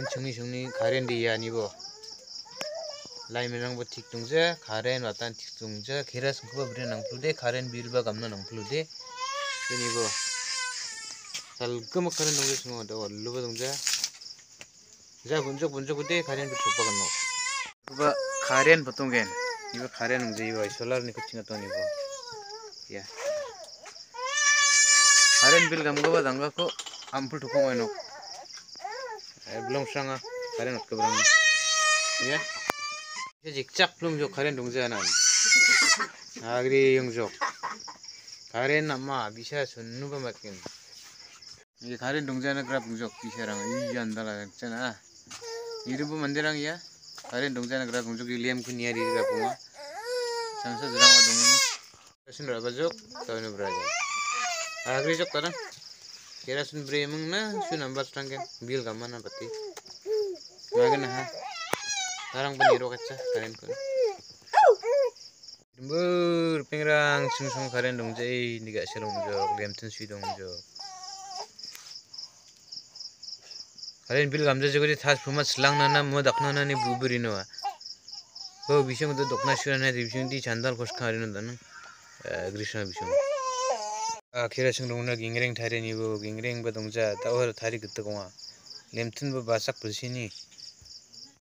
n chungni chungni karen di yani bo lai menang bo tik tung je karen watan tik tung je kera sungkuba bre nang plu de karen bil ba gamna nang plu de yani bo sal kum karen nong je sungo da wa lu ba tung je ja bunjuk bunjuk de karen bi chupa gan no kuba karen botung gen 이거 가려는 게 이거 솔라르니 코칭 같은 이거 야 가렌 빌 감고가 담가고 암풀 두꺼워 놓고 belum sanga karen at keberang ya. Jikcak belum jok karen dong janan agri yung jok karen nama bisa sunu ba makin ini karen dong jana grab jok bisa rang iya andala cina iru bu mandirang ya. Karen dong jana grab jok iliam kunia di grab ma sansa jerang dong Kasin berapa jok tahun berapa? Agri jok kadang kira sun bre mung na sun ambar strangken bil gamana pati. Magan ha? Tarang paniro kaca karen kun Bur pengrang sung sung karen dong jai niga serong jok lem ten sui dong jok. Karen bil gamja jogori thas phuma slang nana mo dakna nani buburi no bo bisong do dokna shura na bisong di chandal kos 아키라싱 롱나 깅랭 타레니고 깅랭 바동자 타워 타리 그때 공아 렘튼 바삭 부시니.